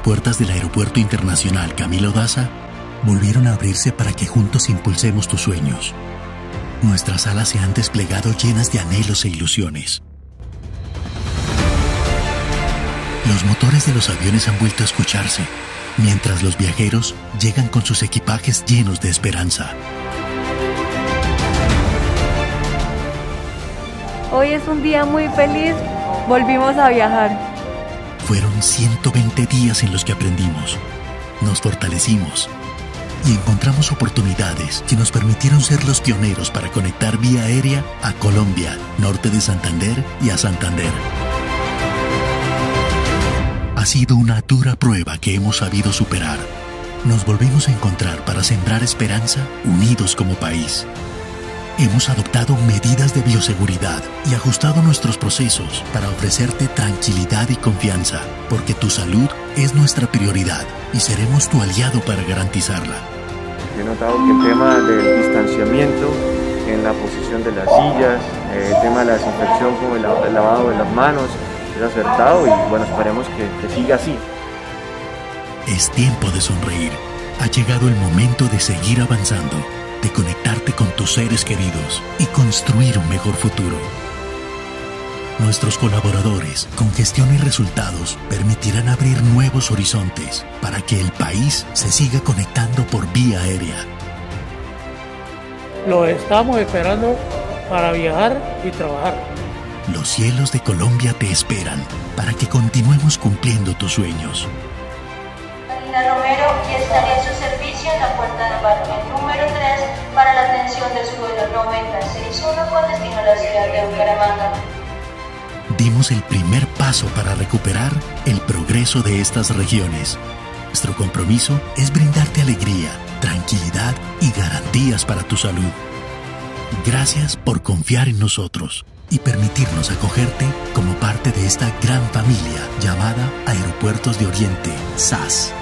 puertas del Aeropuerto Internacional Camilo Daza volvieron a abrirse para que juntos impulsemos tus sueños. Nuestras alas se han desplegado llenas de anhelos e ilusiones. Los motores de los aviones han vuelto a escucharse, mientras los viajeros llegan con sus equipajes llenos de esperanza. Hoy es un día muy feliz, volvimos a viajar. Fueron 120 días en los que aprendimos, nos fortalecimos y encontramos oportunidades que nos permitieron ser los pioneros para conectar vía aérea a Colombia, norte de Santander y a Santander. Ha sido una dura prueba que hemos sabido superar. Nos volvimos a encontrar para sembrar esperanza unidos como país. Hemos adoptado medidas de bioseguridad y ajustado nuestros procesos para ofrecerte tranquilidad y confianza, porque tu salud es nuestra prioridad y seremos tu aliado para garantizarla. He notado que el tema del distanciamiento en la posición de las sillas, el tema de la desinfección con el lavado de las manos es acertado y bueno, esperemos que, que siga así. Es tiempo de sonreír. Ha llegado el momento de seguir avanzando de conectarte con tus seres queridos y construir un mejor futuro. Nuestros colaboradores, con gestión y resultados, permitirán abrir nuevos horizontes para que el país se siga conectando por vía aérea. Lo estamos esperando para viajar y trabajar. Los cielos de Colombia te esperan para que continuemos cumpliendo tus sueños. Romero y estaré a su servicio en la puerta de embarque Dimos el primer paso para recuperar el progreso de estas regiones. Nuestro compromiso es brindarte alegría, tranquilidad y garantías para tu salud. Gracias por confiar en nosotros y permitirnos acogerte como parte de esta gran familia llamada Aeropuertos de Oriente, SAS.